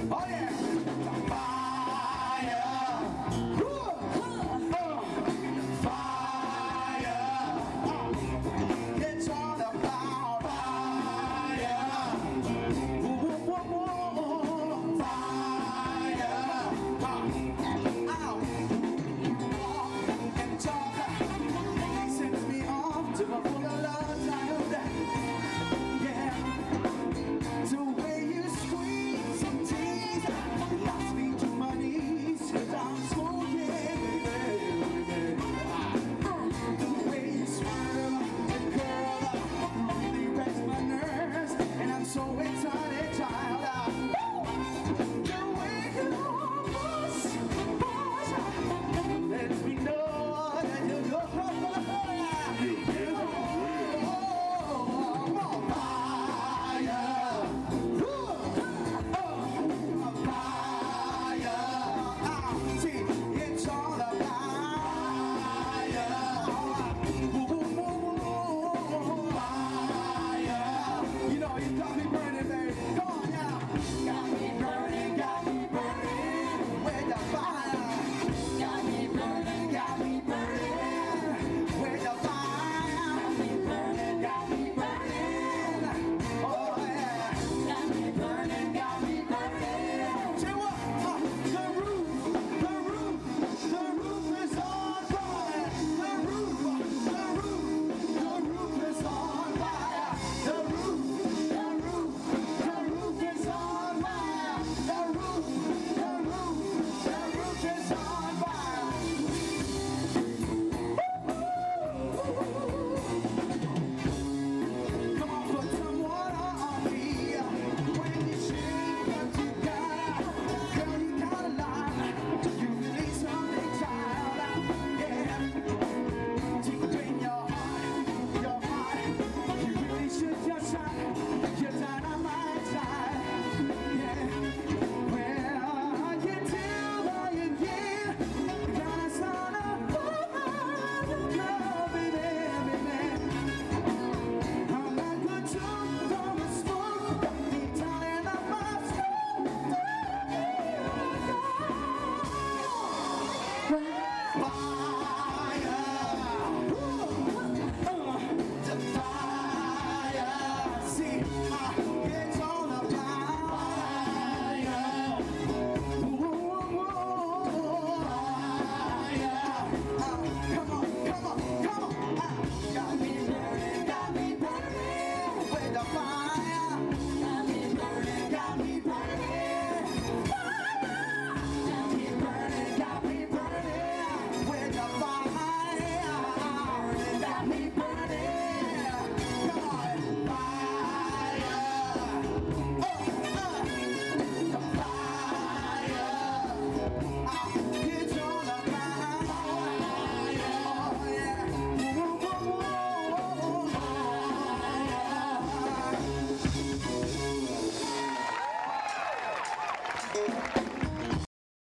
Bye.